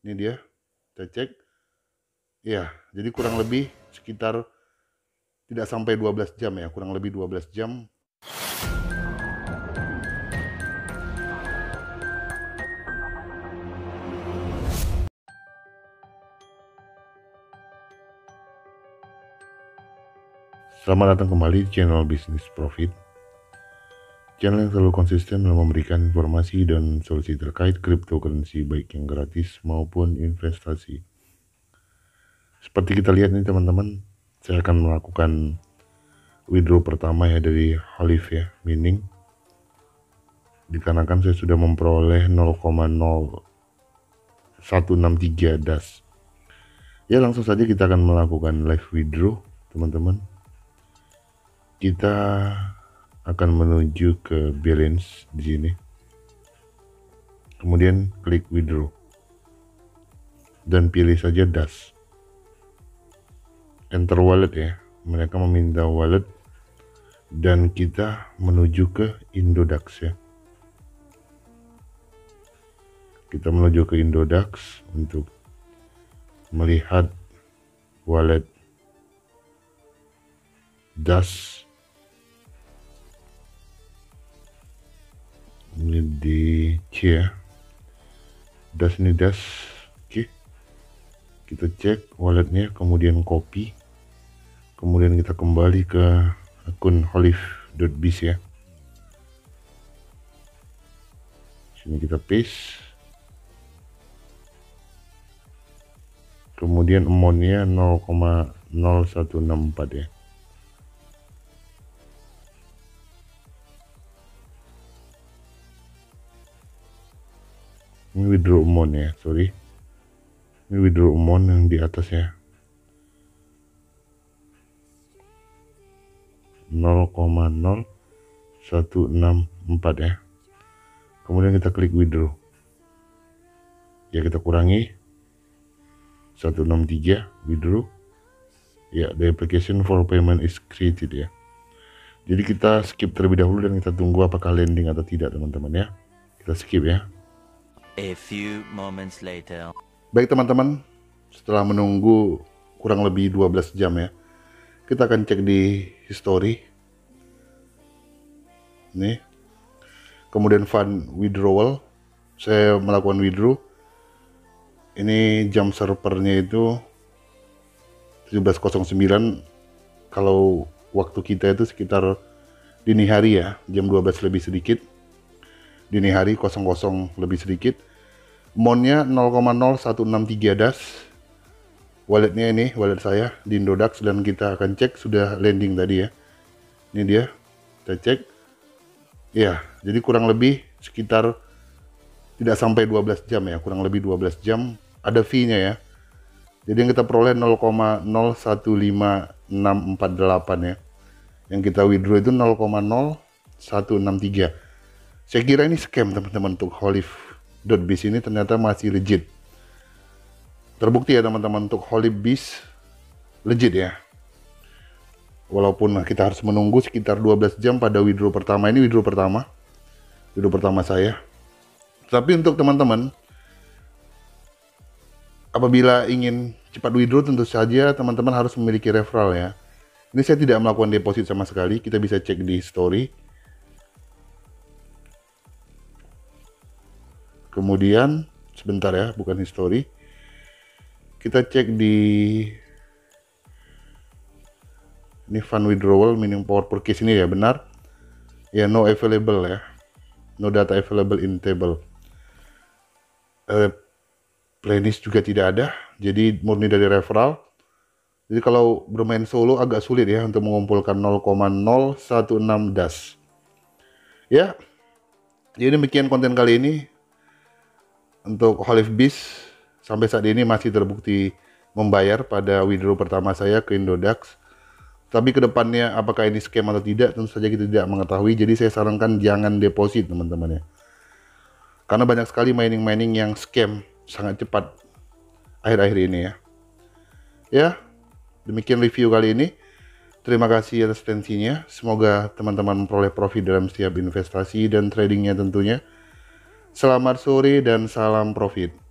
Ini dia. Kita cek. Ya, jadi kurang lebih sekitar tidak sampai 12 jam ya, kurang lebih 12 jam. Selamat datang kembali di channel Bisnis Profit. Channel yang selalu konsisten dalam memberikan informasi dan solusi terkait cryptocurrency baik yang gratis maupun investasi. Seperti kita lihat nih teman-teman, saya akan melakukan withdraw pertama ya dari Halif ya, mining. Dikarenakan saya sudah memperoleh 0,0163 DAS. Ya langsung saja kita akan melakukan live withdraw teman-teman. Kita akan menuju ke balance di sini. Kemudian klik withdraw. Dan pilih saja DAS. Enter wallet ya. Mereka meminta wallet dan kita menuju ke Indodax ya. Kita menuju ke Indodax untuk melihat wallet DAS ini di C ya das ini das. Oke. Kita cek walletnya kemudian copy. Kemudian kita kembali ke akun holif.biz ya. Sini kita paste. Kemudian amountnya 0,0164 ya ini withdraw amount ya sorry. Ini withdraw amount yang di atas ya. 0,0164 ya. Kemudian kita klik withdraw. Ya kita kurangi. 163 withdraw. Ya the application for payment is created ya. Jadi kita skip terlebih dahulu dan kita tunggu apakah landing atau tidak teman-teman ya. Kita skip ya A few moments later. Baik teman-teman, setelah menunggu kurang lebih 12 jam ya, kita akan cek di history. Nih. Kemudian fund withdrawal. Saya melakukan withdraw. Ini jam servernya itu 17.09 kalau waktu kita itu sekitar dini hari ya, jam 12 lebih sedikit. Dini hari 00 lebih sedikit Monnya 0,0163 das. Walletnya ini, wallet saya di Indodax dan kita akan cek sudah landing tadi ya. Ini dia, kita cek. Ya, jadi kurang lebih sekitar tidak sampai 12 jam ya, kurang lebih 12 jam. Ada fee-nya ya. Jadi yang kita peroleh 0,015648 ya. Yang kita withdraw itu 0,0163. Saya kira ini scam teman-teman untuk Holif .biz ini ternyata masih legit. Terbukti ya teman-teman untuk Holy Beast legit ya. Walaupun kita harus menunggu sekitar 12 jam pada withdraw pertama ini withdraw pertama. Withdraw pertama saya. Tapi untuk teman-teman apabila ingin cepat withdraw tentu saja teman-teman harus memiliki referral ya. Ini saya tidak melakukan deposit sama sekali, kita bisa cek di story kemudian sebentar ya bukan history. Kita cek di ini fund withdrawal minimum power per case ini ya benar? Ya no available ya. No data available in table. Uh, playlist juga tidak ada jadi murni dari referral. Jadi kalau bermain solo agak sulit ya untuk mengumpulkan 0,016 das ya jadi demikian konten kali ini untuk Holif Bis sampai saat ini masih terbukti membayar pada withdraw pertama saya ke Indodax. Tapi ke depannya apakah ini scam atau tidak tentu saja kita tidak mengetahui. Jadi saya sarankan jangan deposit teman-teman ya. Karena banyak sekali mining-mining yang scam sangat cepat akhir-akhir ini ya. Ya, demikian review kali ini. Terima kasih atas atensinya. Semoga teman-teman memperoleh profit dalam setiap investasi dan tradingnya tentunya. Selamat sore dan salam profit.